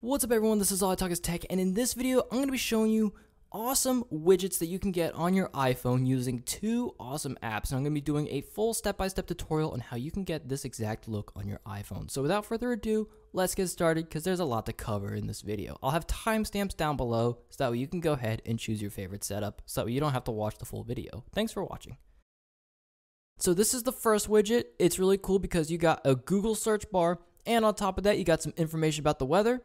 What's up everyone, this is All Talk is Tech, and in this video, I'm going to be showing you awesome widgets that you can get on your iPhone using two awesome apps. And I'm going to be doing a full step-by-step tutorial on how you can get this exact look on your iPhone. So without further ado, let's get started because there's a lot to cover in this video. I'll have timestamps down below so that way you can go ahead and choose your favorite setup so that you don't have to watch the full video. Thanks for watching. So this is the first widget. It's really cool because you got a Google search bar and on top of that, you got some information about the weather,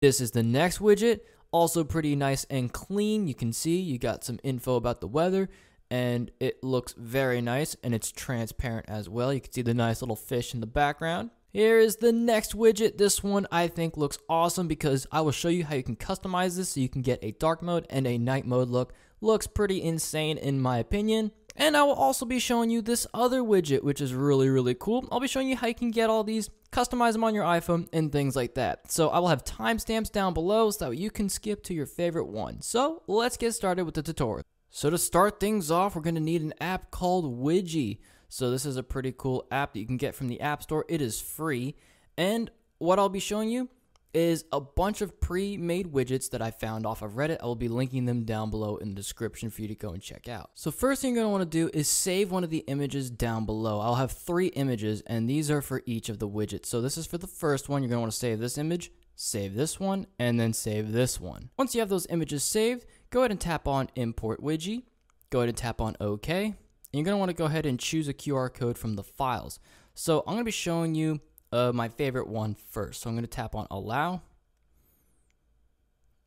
this is the next widget, also pretty nice and clean. You can see you got some info about the weather and it looks very nice and it's transparent as well. You can see the nice little fish in the background. Here is the next widget. This one I think looks awesome because I will show you how you can customize this so you can get a dark mode and a night mode look. Looks pretty insane in my opinion. And I will also be showing you this other widget, which is really, really cool. I'll be showing you how you can get all these, customize them on your iPhone, and things like that. So I will have timestamps down below so that you can skip to your favorite one. So let's get started with the tutorial. So to start things off, we're going to need an app called Widgy. So this is a pretty cool app that you can get from the App Store. It is free. And what I'll be showing you is a bunch of pre-made widgets that I found off of Reddit. I will be linking them down below in the description for you to go and check out. So first thing you're going to want to do is save one of the images down below. I'll have three images and these are for each of the widgets. So this is for the first one. You're going to want to save this image, save this one, and then save this one. Once you have those images saved, go ahead and tap on import widget. Go ahead and tap on OK. And you're going to want to go ahead and choose a QR code from the files. So I'm going to be showing you uh, my favorite one first. So I'm going to tap on allow.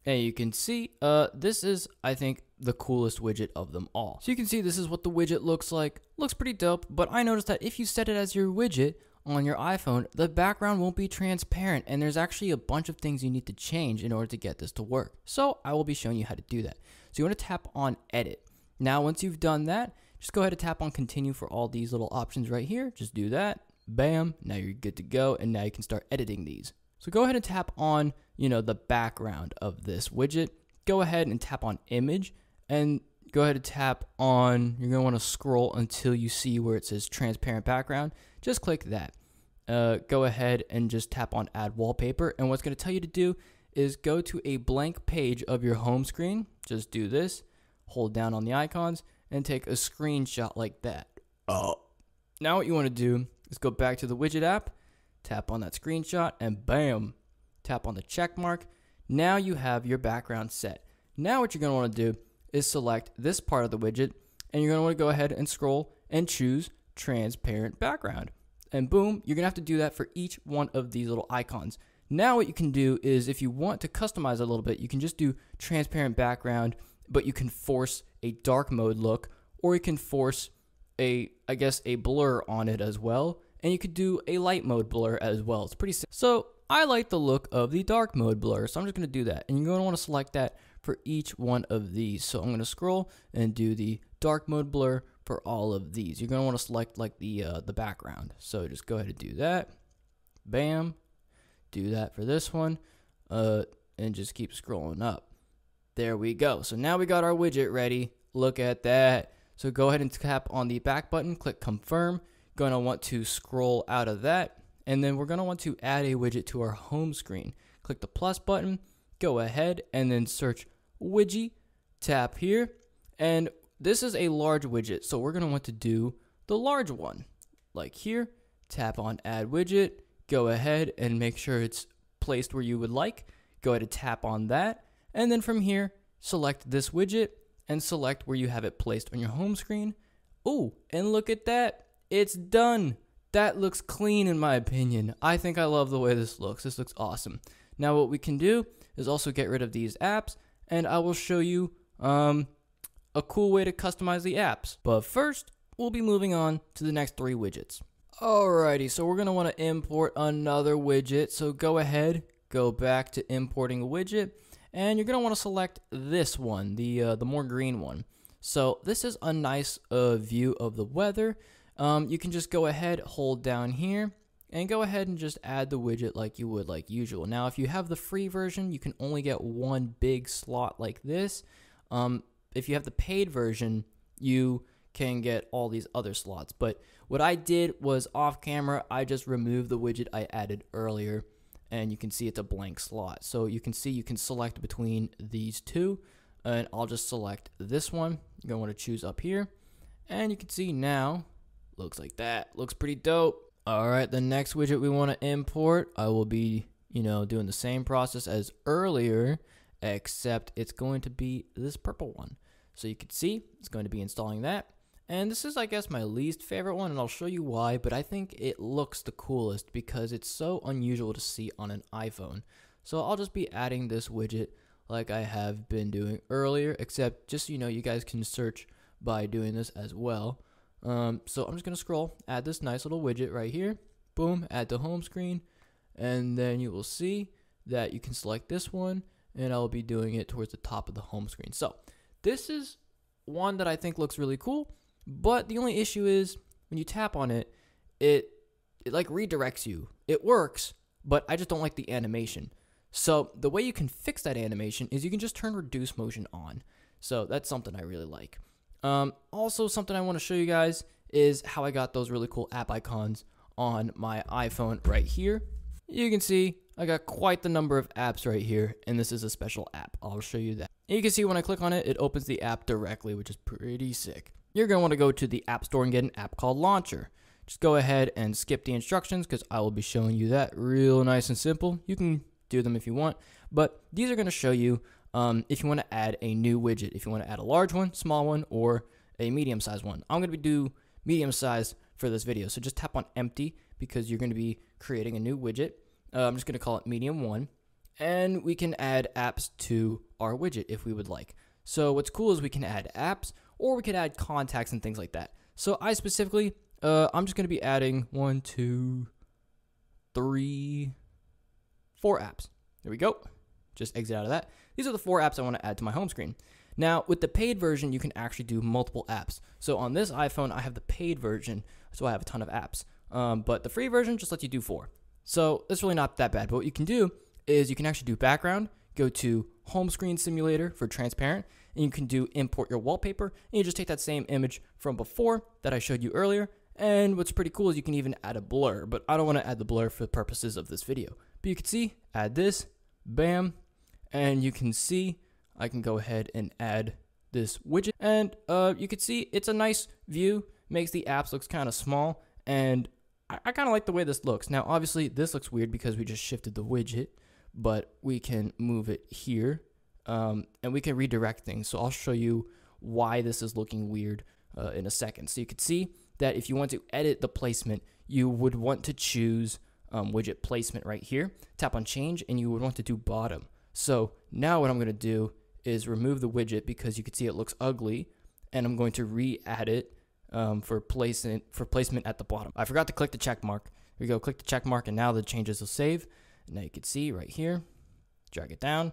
And you can see uh, this is, I think, the coolest widget of them all. So you can see this is what the widget looks like. Looks pretty dope, but I noticed that if you set it as your widget on your iPhone, the background won't be transparent and there's actually a bunch of things you need to change in order to get this to work. So I will be showing you how to do that. So you want to tap on edit. Now once you've done that, just go ahead and tap on continue for all these little options right here. Just do that Bam, now you're good to go, and now you can start editing these. So go ahead and tap on, you know, the background of this widget. Go ahead and tap on image, and go ahead and tap on, you're gonna wanna scroll until you see where it says transparent background. Just click that. Uh, go ahead and just tap on add wallpaper, and what's gonna tell you to do is go to a blank page of your home screen. Just do this, hold down on the icons, and take a screenshot like that. Oh. Now what you wanna do Let's go back to the widget app, tap on that screenshot, and bam, tap on the check mark. Now you have your background set. Now what you're going to want to do is select this part of the widget, and you're going to want to go ahead and scroll and choose transparent background. And boom, you're going to have to do that for each one of these little icons. Now what you can do is if you want to customize a little bit, you can just do transparent background, but you can force a dark mode look, or you can force a I guess a blur on it as well and you could do a light mode blur as well. It's pretty simple so I like the look of the dark mode blur so I'm just gonna do that. And you're gonna want to select that for each one of these. So I'm gonna scroll and do the dark mode blur for all of these. You're gonna want to select like the uh, the background. So just go ahead and do that. Bam. Do that for this one uh, and just keep scrolling up. There we go. So now we got our widget ready. Look at that. So go ahead and tap on the back button, click confirm. Going to want to scroll out of that. And then we're going to want to add a widget to our home screen. Click the plus button, go ahead and then search widget, tap here. And this is a large widget. So we're going to want to do the large one. Like here, tap on add widget, go ahead and make sure it's placed where you would like. Go ahead and tap on that. And then from here, select this widget and select where you have it placed on your home screen. Oh, and look at that. It's done. That looks clean in my opinion. I think I love the way this looks. This looks awesome. Now what we can do is also get rid of these apps and I will show you um, a cool way to customize the apps. But first, we'll be moving on to the next three widgets. Alrighty, so we're going to want to import another widget. So go ahead, go back to importing a widget and you're going to want to select this one, the, uh, the more green one. So this is a nice uh, view of the weather. Um, you can just go ahead, hold down here, and go ahead and just add the widget like you would like usual. Now, if you have the free version, you can only get one big slot like this. Um, if you have the paid version, you can get all these other slots. But what I did was off camera, I just removed the widget I added earlier and you can see it's a blank slot. So you can see you can select between these two and I'll just select this one. You're going to want to choose up here and you can see now looks like that. Looks pretty dope. All right, the next widget we want to import, I will be, you know, doing the same process as earlier, except it's going to be this purple one. So you can see it's going to be installing that. And this is, I guess, my least favorite one, and I'll show you why, but I think it looks the coolest because it's so unusual to see on an iPhone. So I'll just be adding this widget like I have been doing earlier, except just so you know, you guys can search by doing this as well. Um, so I'm just going to scroll, add this nice little widget right here, boom, add to home screen, and then you will see that you can select this one, and I'll be doing it towards the top of the home screen. So this is one that I think looks really cool. But the only issue is when you tap on it, it it like redirects you. It works, but I just don't like the animation. So the way you can fix that animation is you can just turn reduce motion on. So that's something I really like. Um, also, something I want to show you guys is how I got those really cool app icons on my iPhone right here. You can see I got quite the number of apps right here, and this is a special app. I'll show you that. And you can see when I click on it, it opens the app directly, which is pretty sick you're going to want to go to the App Store and get an app called Launcher. Just go ahead and skip the instructions because I will be showing you that real nice and simple. You can do them if you want, but these are going to show you um, if you want to add a new widget, if you want to add a large one, small one, or a medium sized one. I'm going to do medium size for this video, so just tap on empty because you're going to be creating a new widget. Uh, I'm just going to call it medium one, and we can add apps to our widget if we would like. So what's cool is we can add apps, or we could add contacts and things like that. So I specifically, uh, I'm just going to be adding one, two, three, four apps. There we go. Just exit out of that. These are the four apps I want to add to my home screen. Now, with the paid version, you can actually do multiple apps. So on this iPhone, I have the paid version, so I have a ton of apps. Um, but the free version just lets you do four. So it's really not that bad. But what you can do is you can actually do background, go to home screen simulator for transparent, and you can do import your wallpaper, and you just take that same image from before that I showed you earlier, and what's pretty cool is you can even add a blur, but I don't want to add the blur for the purposes of this video. But you can see, add this, bam, and you can see I can go ahead and add this widget, and uh, you can see it's a nice view, makes the apps looks kind of small, and I, I kind of like the way this looks. Now, obviously, this looks weird because we just shifted the widget, but we can move it here um, and we can redirect things. So I'll show you why this is looking weird uh, in a second. So you can see that if you want to edit the placement, you would want to choose um, widget placement right here. Tap on change and you would want to do bottom. So now what I'm going to do is remove the widget because you can see it looks ugly and I'm going to re-add it um, for placement for placement at the bottom. I forgot to click the check mark. Here we go, click the check mark and now the changes will save. Now you can see right here, drag it down,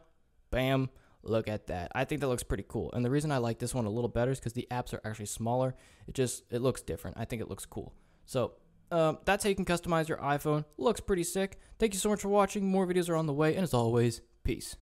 bam, look at that. I think that looks pretty cool. And the reason I like this one a little better is because the apps are actually smaller. It just, it looks different. I think it looks cool. So um, that's how you can customize your iPhone. Looks pretty sick. Thank you so much for watching. More videos are on the way. And as always, peace.